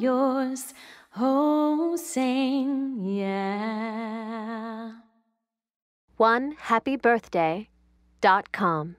yours. Oh, sing, yeah. One happy birthday dot com.